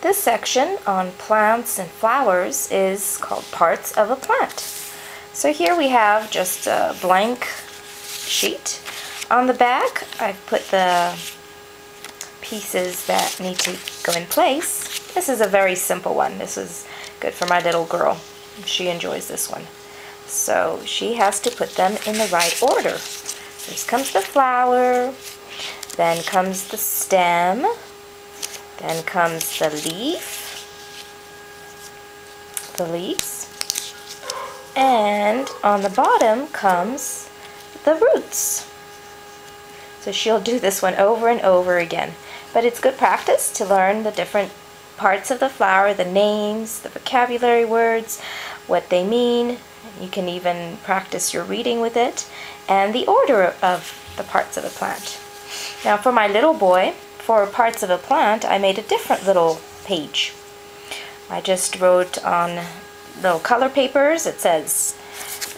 This section on plants and flowers is called Parts of a Plant. So here we have just a blank sheet. On the back, I've put the pieces that need to go in place. This is a very simple one. This is good for my little girl. She enjoys this one. So she has to put them in the right order. First comes the flower, then comes the stem, then comes the leaf, the leaves, and on the bottom comes the roots. So she'll do this one over and over again. But it's good practice to learn the different parts of the flower, the names, the vocabulary words, what they mean. You can even practice your reading with it and the order of the parts of the plant. Now for my little boy, for parts of a plant, I made a different little page. I just wrote on little color papers, it says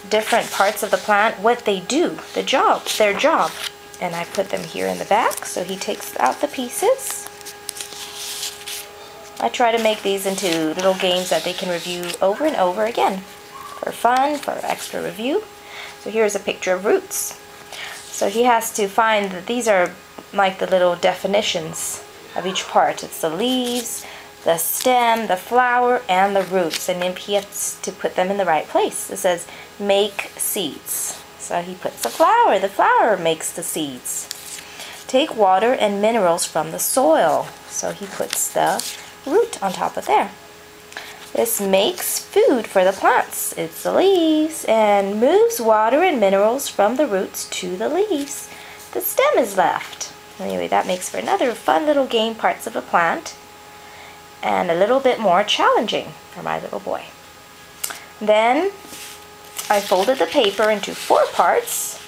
different parts of the plant, what they do, the job, their job. And I put them here in the back, so he takes out the pieces. I try to make these into little games that they can review over and over again for fun, for extra review. So here's a picture of roots. So he has to find that these are like the little definitions of each part. It's the leaves, the stem, the flower, and the roots. And then he has to put them in the right place. It says, make seeds. So he puts the flower. The flower makes the seeds. Take water and minerals from the soil. So he puts the root on top of there. This makes food for the plants. It's the leaves and moves water and minerals from the roots to the leaves. The stem is left. Anyway, that makes for another fun little game, parts of a plant, and a little bit more challenging for my little boy. Then I folded the paper into four parts,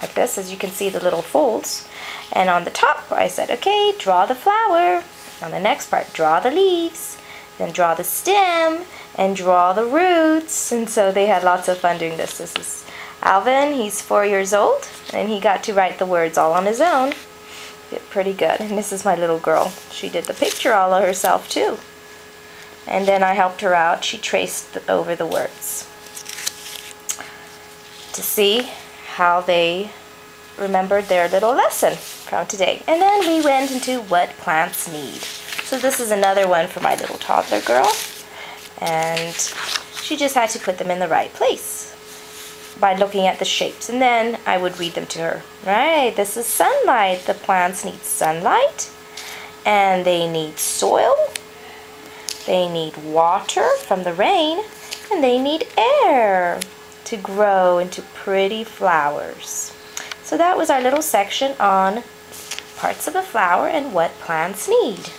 like this, as you can see the little folds. And on the top, I said, okay, draw the flower. On the next part, draw the leaves. Then draw the stem and draw the roots. And so they had lots of fun doing this. This is Alvin, he's four years old, and he got to write the words all on his own. Pretty good. And this is my little girl. She did the picture all herself too. And then I helped her out. She traced over the words to see how they remembered their little lesson from today. And then we went into what plants need. So this is another one for my little toddler girl. And she just had to put them in the right place by looking at the shapes. And then I would read them to her. Right, this is sunlight. The plants need sunlight. And they need soil. They need water from the rain. And they need air to grow into pretty flowers. So that was our little section on parts of a flower and what plants need.